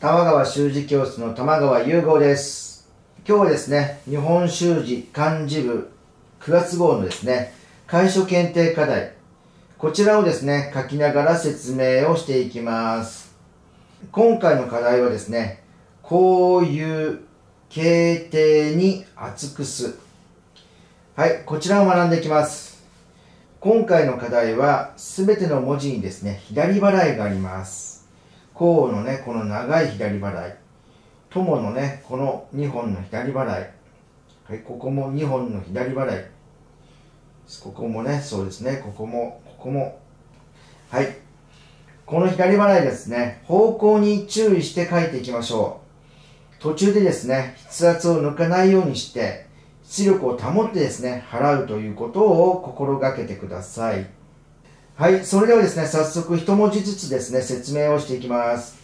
玉川修字教室の玉川雄吾です。今日はですね、日本修字漢字部9月号のですね、楷書検定課題、こちらをですね、書きながら説明をしていきます。今回の課題はですね、こういう形定に厚くす。はい、こちらを学んでいきます。今回の課題は、すべての文字にですね、左払いがあります。このね、この長い左払い。友のね、この2本の左払い。はい、ここも2本の左払い。ここもね、そうですね、ここも、ここも。はい。この左払いですね、方向に注意して書いていきましょう。途中でですね、筆圧を抜かないようにして、出力を保ってですね、払うということを心がけてください。はい、それではですね、早速一文字ずつですね、説明をしていきます。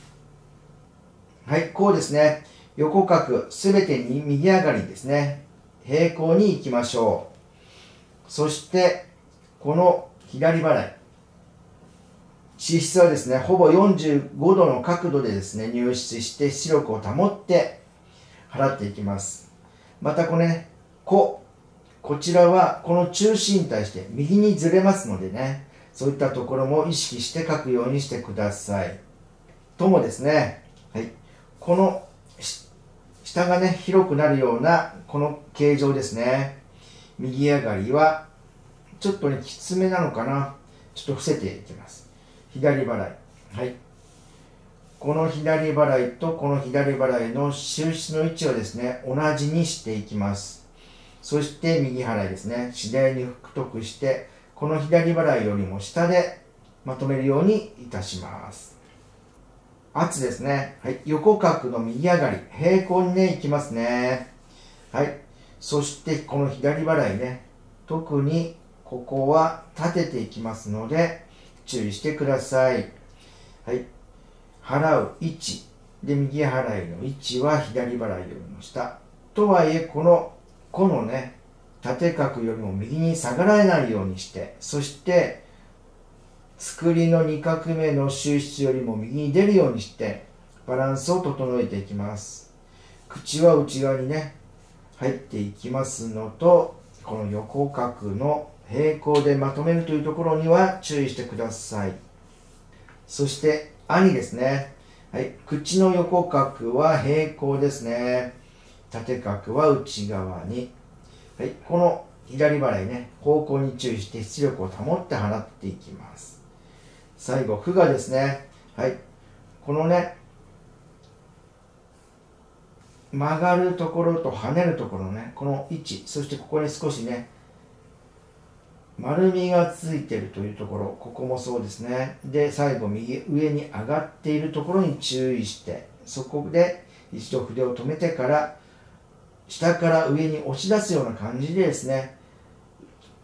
はい、こうですね、横角すべてに右上がりですね、平行に行きましょう。そして、この左払い。脂質はですね、ほぼ45度の角度でですね、入室して出力を保って払っていきます。またこれね、こ、こちらはこの中心に対して右にずれますのでね、そういったところも意識して書くようにしてください。ともですね、はい、この下がね、広くなるようなこの形状ですね。右上がりは、ちょっとね、きつめなのかな。ちょっと伏せていきます。左払い。はい。この左払いとこの左払いの収出の位置をですね、同じにしていきます。そして右払いですね。次第に太くして、この左払いよりも下でまとめるようにいたします。圧ですね。はい。横角の右上がり。平行にね、いきますね。はい。そして、この左払いね。特に、ここは立てていきますので、注意してください。はい。払う位置。で、右払いの位置は左払いよりも下。とはいえ、この、このね、縦角よりも右に下がらないようにして、そして、作りの2画目の収出よりも右に出るようにして、バランスを整えていきます。口は内側にね、入っていきますのと、この横角の平行でまとめるというところには注意してください。そして、兄ですね。はい、口の横角は平行ですね。縦角は内側に。はい、この左払いね、方向に注意して出力を保って払っていきます。最後、負がですね。はい、このね、曲がるところと跳ねるところね、この位置、そしてここに少しね、丸みがついてるというところ、ここもそうですね。で、最後、右上に上がっているところに注意して、そこで一度筆を止めてから、下から上に押し出すような感じでですね、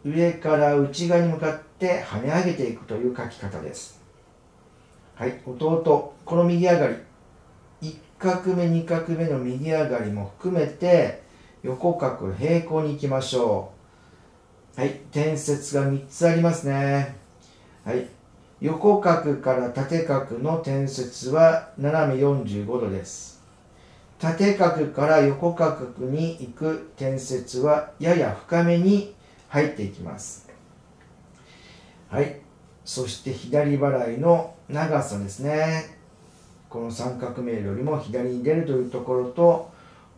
上から内側に向かって跳ね上げていくという書き方です。はい、弟、この右上がり、1画目、2画目の右上がりも含めて、横角平行に行きましょう。はい、点節が3つありますね。はい、横角から縦角の点節は斜め45度です。縦角から横角に行く点節はやや深めに入っていきます。はい。そして左払いの長さですね。この三角目よりも左に出るというところと、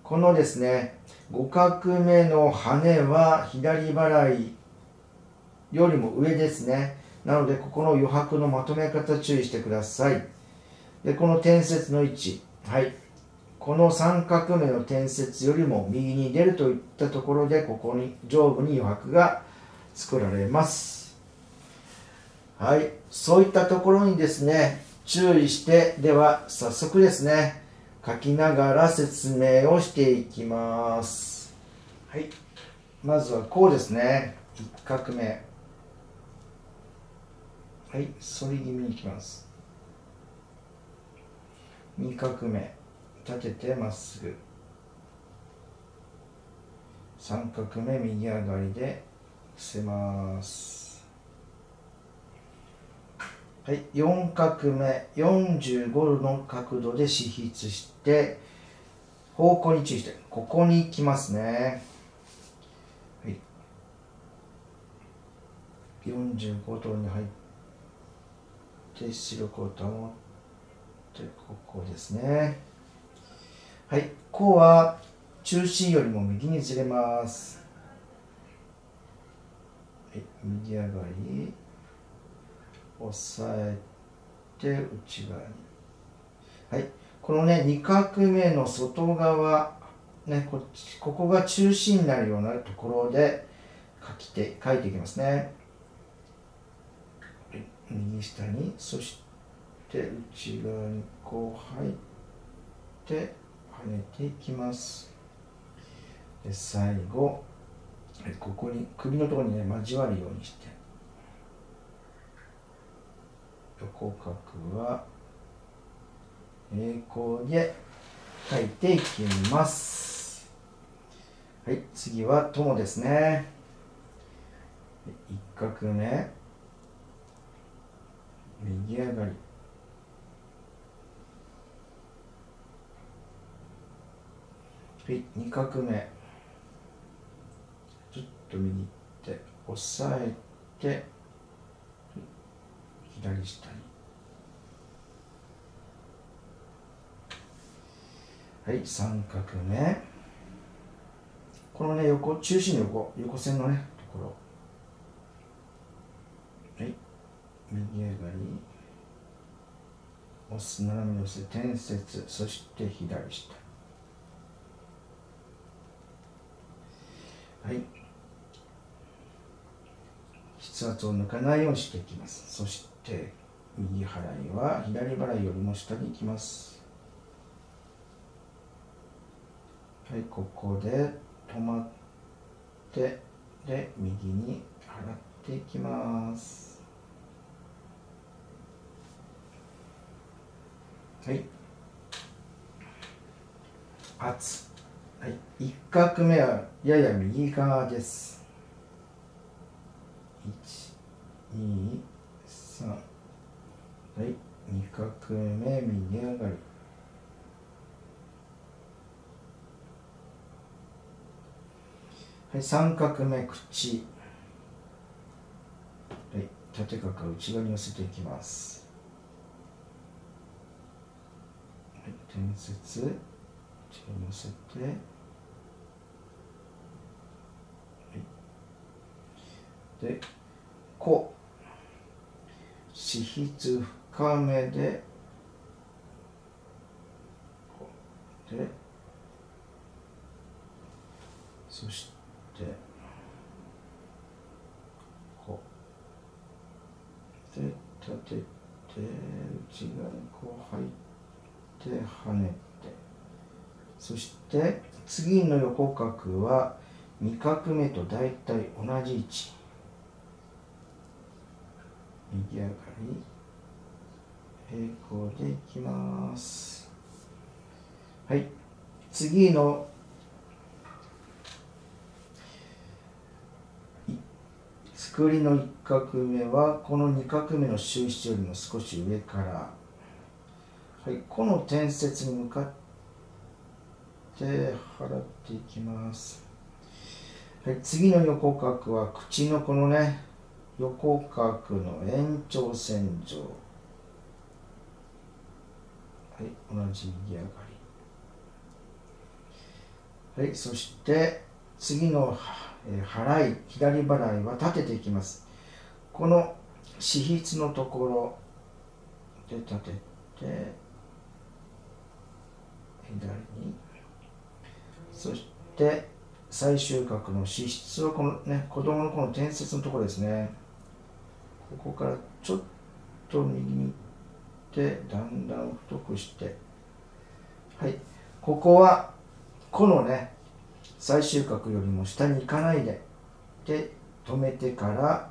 このですね、五角目の羽は左払いよりも上ですね。なので、ここの余白のまとめ方注意してください。で、この点節の位置。はい。この三角目の点節よりも右に出るといったところで、ここに上部に余白が作られます。はい。そういったところにですね、注意して、では早速ですね、書きながら説明をしていきます。はい。まずはこうですね。1画目。はい。反り気味にいきます。2画目。立ててまっすぐ。三角目右上がりで伏せます。はい、4画目45度の角度で支筆して方向に注意してここに行きますね、はい、45度に入って出力を保ってここですね。はい。こうは中心よりも右にずれます。はい、右上がり。押さえて内側に。はい。このね2画目の外側。ねこっちここが中心になるようなところで書き手書いていきますね、右下に。そして内側にこう入ってねていきます。で最後ここに首のところにね交わるようにして。横角は平行で書いていきます。はい次は友ですね。一画目。右上がり。い二画目。ちょっと右行って押さえて左下に。はい三角目。このね横中心の横横線のねところ。はい右上がり。押す斜めに押す点節そして左下。はい。筆圧を抜かないようにしていきます。そして右払いは左払いよりも下に行きます。はいここで止まってで右に払っていきます。はい。圧。はい。1画目はやや右側です。123はい。2画目右上がり。はい。3画目口。はい。縦角を内側に寄せていきます。はい。点節内側に寄せて。で「こ」脂質深めで。で。そして。こう。で立てて内側にこう入って跳ねて。そして次の横角は2画目と大体同じ位置。右上がり平行でいきます。はい次の作りの1画目はこの2画目の収支よりも少し上から。はいこの点節に向かって払っていきます。はい次の横角は口のこのね横角の延長線上。はい同じ右上がり。はいそして次の、払い左払いは立てていきます。この支筆のところで立てて左にそして最終角の支出はこのね子供のこの点節のところですね。ここからちょっと右に行ってだんだん太くして。はい。ここはこのね最終角よりも下に行かないで。で止めてから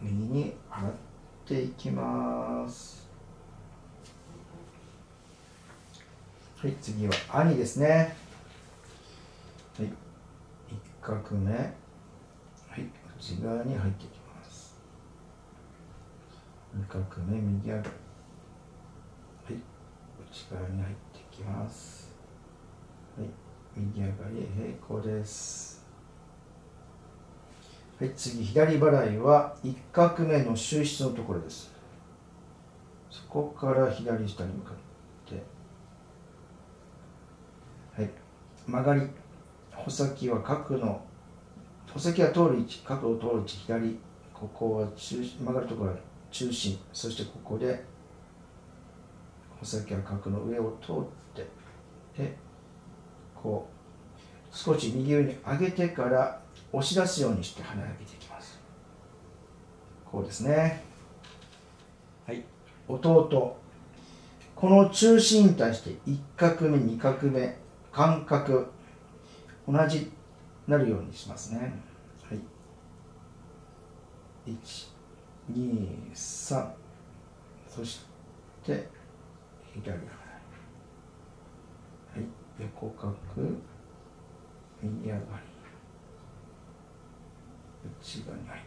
右に払っていきます。はい次は兄ですね。一画目はい内側に入っていきます。2画目右上がり。はい内側に入っていきます。はい右上がり平行です。はい次左払いは1画目の収出のところです。そこから左下に向かって。はい曲がり。穂先は角の穂先は通る位置角を通る位置左ここは中曲がるところは中心そしてここで穂先は角の上を通ってでこう少し右上に上げてから押し出すようにして跳ね上げていきます。こうですね。はい。弟この中心に対して1画目2画目間隔同じなるようにしますね。はい。123そして左払いはい。横角。右上がり。内側に入っ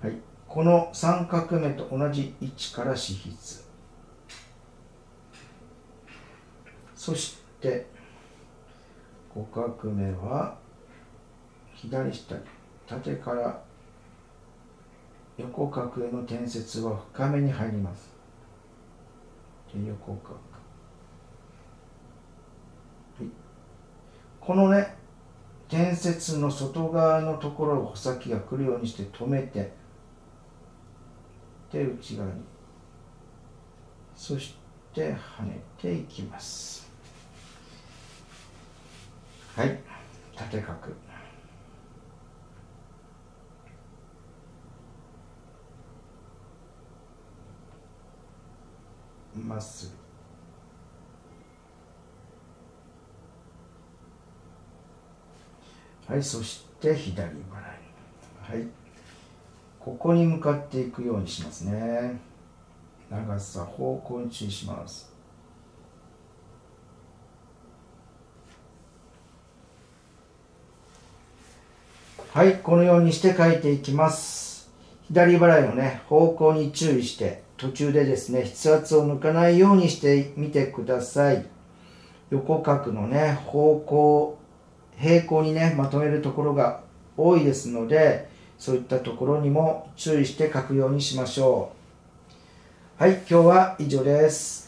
て。はい。この三角目と同じ位置から支筆。そして五角目は左下縦から横角への転接は深めに入ります。で横角、はい、このね転接の外側のところを穂先が来るようにして止めてで内側にそして跳ねていきます。はい。縦角。まっすぐ。はいそして左払いはい。ここに向かっていくようにしますね。長さ方向に注意します。はいこのようにして書いていきます。左払いのね方向に注意して途中でですね筆圧を抜かないようにしてみてください。横角のね方向平行にねまとめるところが多いですのでそういったところにも注意して書くようにしましょう。はい今日は以上です。